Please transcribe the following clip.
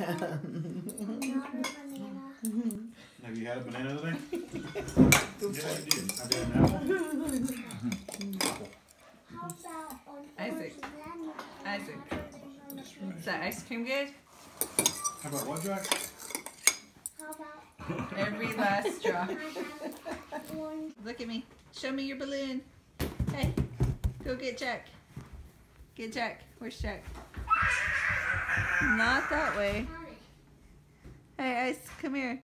Not a banana. Have you had a banana today? yeah, I did. I did an apple. apple. How about on Isaac. Isaac. lemon? Is that ice cream good? How about what, Jack? How about Every last drop. I have orange? Look at me. Show me your balloon. Hey, go get Jack. Get Jack. Where's Jack? Not that way. Hey, Ice, come here.